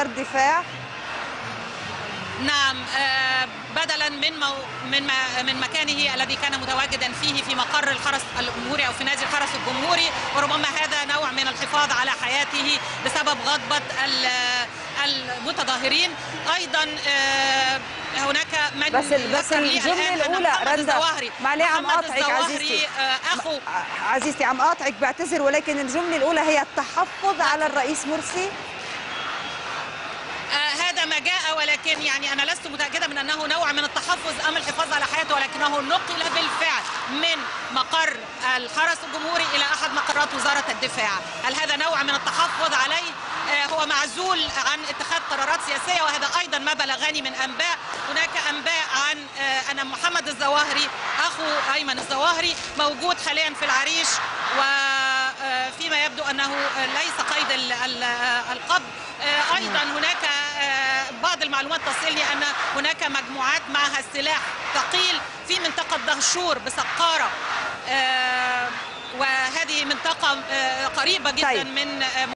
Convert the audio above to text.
وزاره الدفاع نعم آه، بدلا من مو من من مكانه الذي كان متواجدا فيه في مقر الحرس الجمهوري أو في نادي الحرس الجمهوري وربما هذا نوع من الحفاظ على حياته بسبب غضبة ال- المتظاهرين. أيضا آه، هناك من بس بس الأولى محمد رندا، معليه عم محمد قاطعك الظواهري عزيزتي. آه، أخو. عزيزتي عم قاطعك بعتذر ولكن الجملة الأولى هي التحفظ على الرئيس مرسي. جاء ولكن يعني أنا لست متأكدة من أنه نوع من التحفظ أم الحفاظ على حياته ولكنه نقل بالفعل من مقر الحرس الجمهوري إلى أحد مقرات وزارة الدفاع. هل هذا نوع من التحفظ عليه؟ آه، هو معزول عن اتخاذ قرارات سياسية وهذا أيضا ما بلغني من أنباء. هناك أنباء عن آه، أن محمد الظواهري أخو أيمن الظواهري موجود حاليا في العريش وفيما يبدو أنه آه، ليس قيد ال- ال- آه، القبض. آه، أيضا هناك آه، بعض المعلومات تصلني أن هناك مجموعات معها سلاح ثقيل في منطقة دهشور بسقارة آه، وهذه منطقة آه، قريبة جدا طيب. من آه،